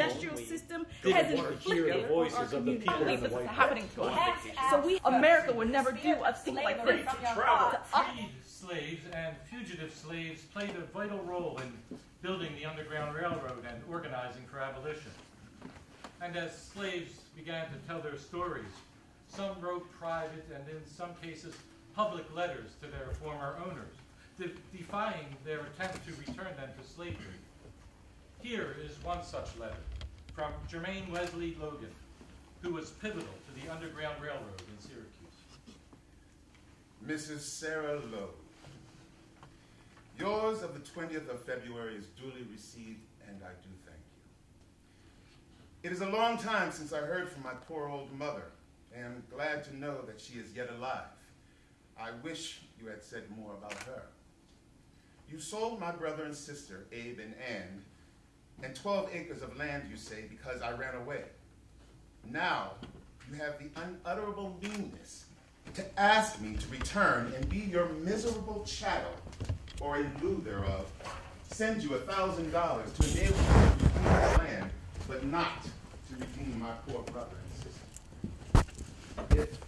industrial system They has inflicted hear on voices our of community. people I in believe the this is happening to House. us. So we, America, would never do a thing like this. Travel. Freed slaves and fugitive slaves played a vital role in building the Underground Railroad and organizing for abolition. And as slaves began to tell their stories, some wrote private and in some cases public letters to their former owners, de- defying their attempt to return them to slavery. Here is one such letter from Jermain Wesley Loguen, who was pivotal to the Underground Railroad in Syracuse. Mrs. Sarah Logue, yours of the 20th of February is duly received, and I do thank you. It is a long time since I heard from my poor old mother, and I'm glad to know that she is yet alive. I wish you had said more about her. You sold my brother and sister, Abe and Ann, and 12 acres of land, you say, because I ran away. Now, you have the unutterable meanness to ask me to return and be your miserable chattel, or in lieu thereof, send you a thousand dollars to enable you to redeem this land, but not to redeem my poor brother and sister. If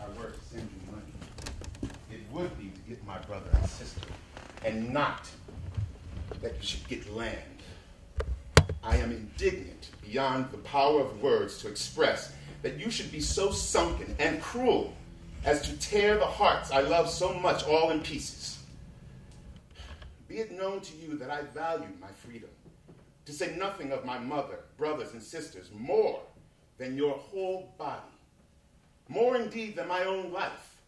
I were to send you money, it would be to get my brother and sister, and not that you should get land. I am indignant beyond the power of words to express that you should be so sunken and cruel as to tear the hearts I love so much all in pieces. Be it known to you that I valued my freedom, to say nothing of my mother, brothers, and sisters, more than your whole body, more indeed than my own life,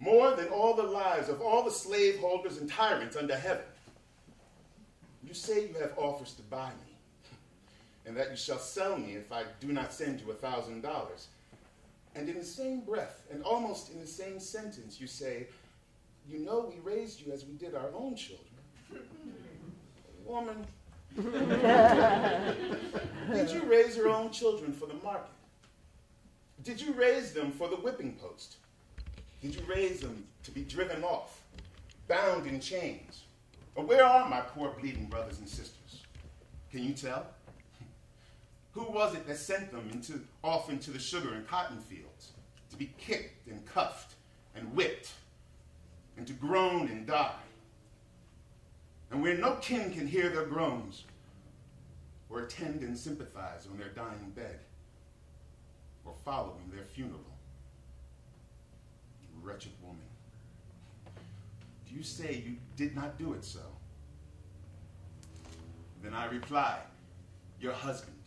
more than all the lives of all the slaveholders and tyrants under heaven. You say you have offers to buy me, and that you shall sell me if I do not send you a thousand dollars. And in the same breath, and almost in the same sentence, you say, You know, we raised you as we did our own children. Woman, did you raise your own children for the market? Did you raise them for the whipping post? Did you raise them to be driven off, bound in chains? Or where are my poor bleeding brothers and sisters? Can you tell? Who was it that sent them into, off into the sugar and cotton fields to be kicked and cuffed and whipped and to groan and die? And where no kin can hear their groans or attend and sympathize on their dying bed or following their funeral. Wretched woman. Do you say you did not do it so? Then I reply, Your husband.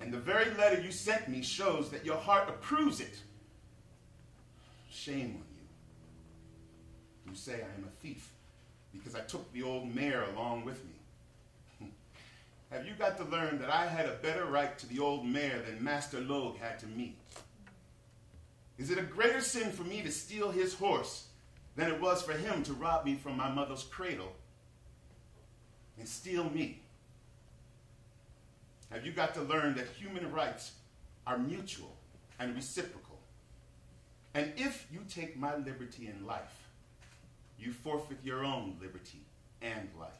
And the very letter you sent me shows that your heart approves it. Shame on you. You say I am a thief because I took the old mare along with me. Have you got to learn that I had a better right to the old mare than Master Logue had to me? Is it a greater sin for me to steal his horse than it was for him to rob me from my mother's cradle and steal me? Have you got to learn that human rights are mutual and reciprocal? And if you take my liberty in life, you forfeit your own liberty and life.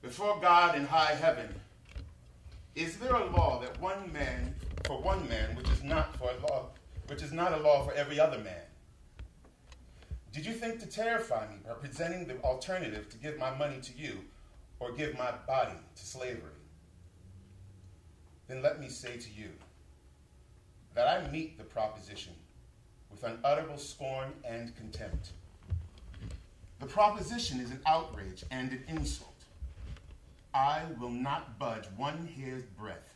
Before God in high heaven, is there a law that one man for one man, which is not for a law, which is not a law for every other man? Did you think to terrify me by presenting the alternative to give my money to you or give my body to slavery? Then let me say to you that I meet the proposition with unutterable scorn and contempt. The proposition is an outrage and an insult. I will not budge one hair's breadth.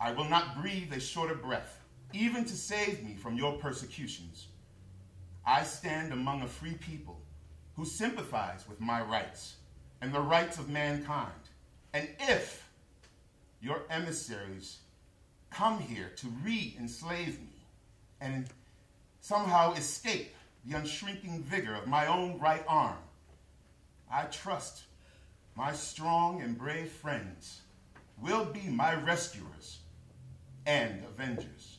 I will not breathe a shorter breath, even to save me from your persecutions. I stand among a free people who sympathize with my rights and the rights of mankind. And if your emissaries come here to re enslave me and somehow escape the unshrinking vigor of my own right arm, I trust my strong and brave friends will be my rescuers and avengers.